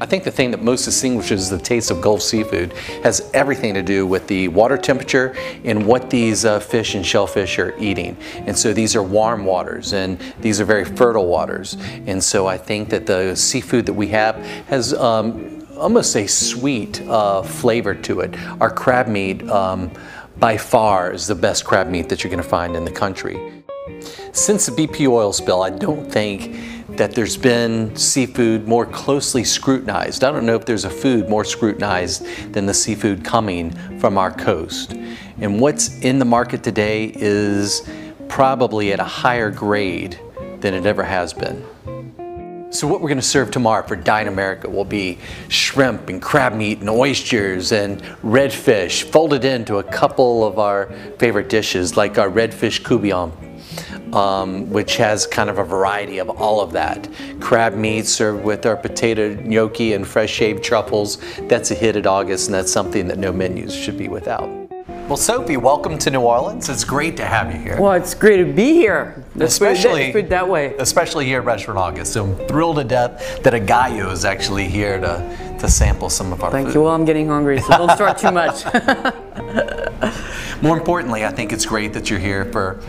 I think the thing that most distinguishes the taste of Gulf seafood has everything to do with the water temperature and what these uh, fish and shellfish are eating. And so these are warm waters and these are very fertile waters. And so I think that the seafood that we have has um, almost a sweet uh, flavor to it. Our crab meat um, by far is the best crab meat that you're going to find in the country. Since the BP oil spill, I don't think that there's been seafood more closely scrutinized. I don't know if there's a food more scrutinized than the seafood coming from our coast. And what's in the market today is probably at a higher grade than it ever has been. So what we're going to serve tomorrow for Dine America will be shrimp and crab meat and oysters and redfish folded into a couple of our favorite dishes like our redfish courtbouillon um, which has kind of a variety of all of that. Crab meat served with our potato gnocchi and fresh shaved truffles. That's a hit at August, and that's something that no menus should be without. Well, Sophie, welcome to New Orleans. It's great to have you here. Well, it's great to be here. Let's especially put it that way. Especially here at Restaurant August. So I'm thrilled to death that a gallo is actually here to, to sample some of our Thank food. you. Well, I'm getting hungry, so don't start too much. More importantly, I think it's great that you're here for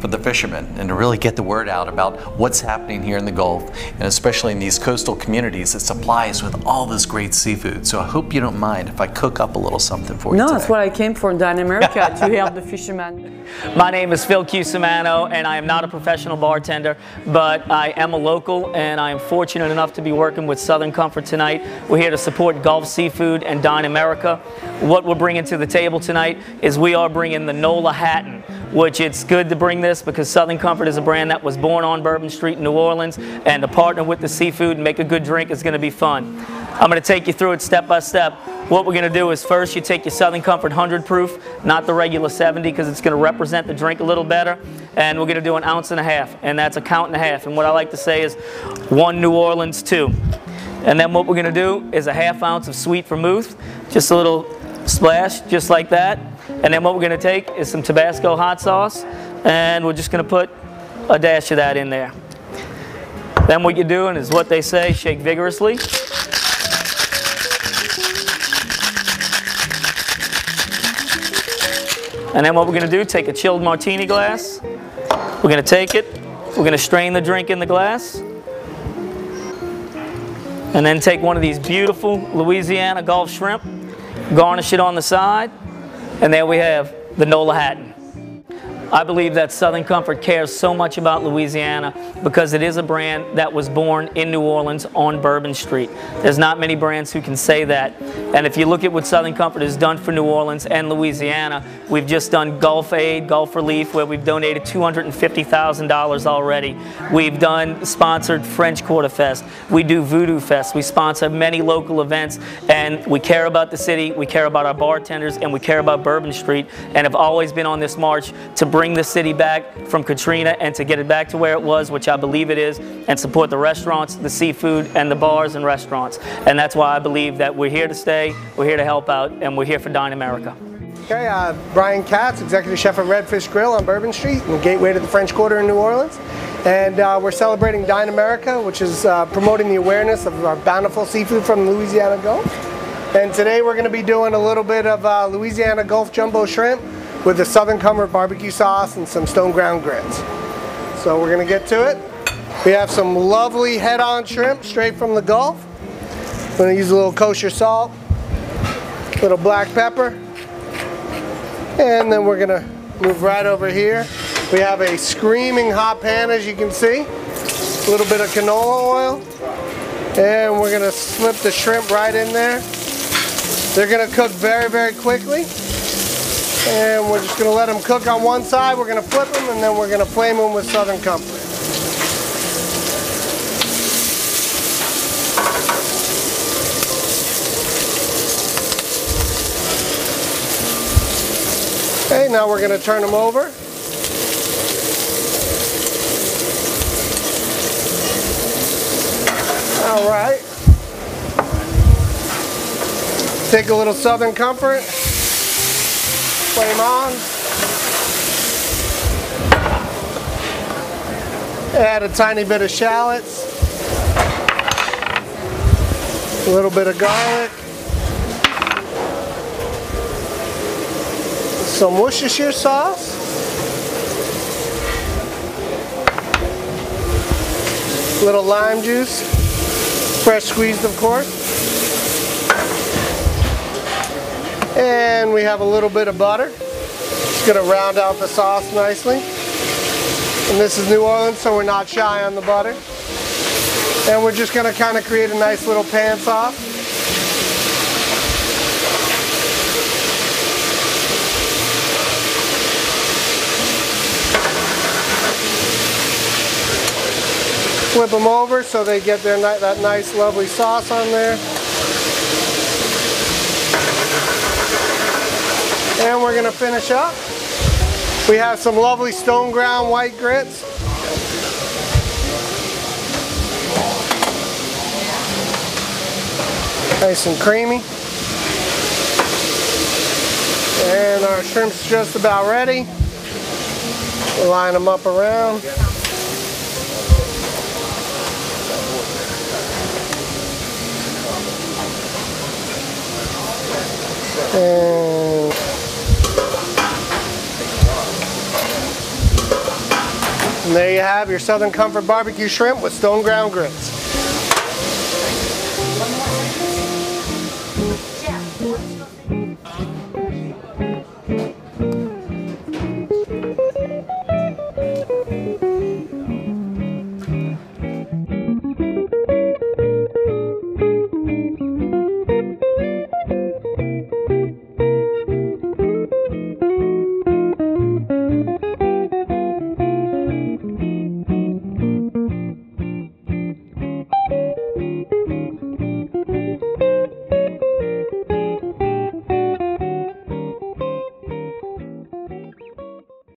for the fishermen and to really get the word out about what's happening here in the Gulf and especially in these coastal communities that supply us with all this great seafood. So I hope you don't mind if I cook up a little something for you no, today. that's what I came for in America to help the fishermen. My name is Phil Cusimano, and I am not a professional bartender, but I am a local, and I am fortunate enough to be working with Southern Comfort tonight. We're here to support Gulf Seafood and Dine America. What we're bringing to the table tonight is we are bringing the Nola Hatton, which it's good to bring this because Southern Comfort is a brand that was born on Bourbon Street in New Orleans, and to partner with the seafood and make a good drink is going to be fun. I'm going to take you through it step by step. What we're going to do is first you take your Southern Comfort 100 proof, not the regular 70 because it's going to represent the drink a little better. And we're going to do an ounce and a half, and that's a count and a half. And what I like to say is one New Orleans, two. And then what we're going to do is a half ounce of sweet vermouth, just a little splash, just like that. And then what we're going to take is some Tabasco hot sauce, and we're just going to put a dash of that in there. Then what you're doing is what they say, shake vigorously. And then what we're going to do, take a chilled martini glass. We're going to take it. We're going to strain the drink in the glass. And then take one of these beautiful Louisiana Gulf shrimp, garnish it on the side, and there we have the Nola Hatton. I believe that Southern Comfort cares so much about Louisiana because it is a brand that was born in New Orleans on Bourbon Street. There's not many brands who can say that. And if you look at what Southern Comfort has done for New Orleans and Louisiana, we've just done Gulf Aid, Gulf Relief, where we've donated $250,000 already. We've done sponsored French Quarter Fest. We do Voodoo Fest. We sponsor many local events, and we care about the city, we care about our bartenders, and we care about Bourbon Street, and have always been on this march to bring the city back from Katrina and to get it back to where it was, which I believe it is, and support the restaurants, the seafood, and the bars and restaurants. And that's why I believe that we're here to stay, we're here to help out, and we're here for Dine America. Okay, uh, Brian Katz, Executive Chef at Redfish Grill on Bourbon Street, the gateway to the French Quarter in New Orleans. And uh, we're celebrating Dine America, which is uh, promoting the awareness of our bountiful seafood from the Louisiana Gulf. And today we're going to be doing a little bit of uh, Louisiana Gulf Jumbo Shrimp with the Southern Comfort barbecue sauce and some stone ground grits. So we're to get to it. We have some lovely head-on shrimp straight from the Gulf. I'm to use a little kosher salt, a little black pepper, and then we're gonna move right over here. We have a screaming hot pan as you can see. A little bit of canola oil. And we're gonna slip the shrimp right in there. They're gonna cook very, very quickly. And we're just gonna let them cook on one side. We're gonna flip them and then we're gonna flame them with Southern Comfort. Okay, now we're going to turn them over. All right. Take a little Southern Comfort. Flame on. Add a tiny bit of shallots. A little bit of garlic. Some Worcestershire sauce. A little lime juice. Fresh squeezed, of course. And we have a little bit of butter. It's gonna round out the sauce nicely. And this is New Orleans, so we're not shy on the butter. And we're just gonna kind of create a nice little pan sauce. Flip them over so they get their that nice lovely sauce on there. And we're gonna finish up. We have some lovely stone ground white grits. Nice and creamy. And our shrimp's just about ready. We'll line them up around. And And there you have your Southern Comfort barbecue shrimp with stone ground grits.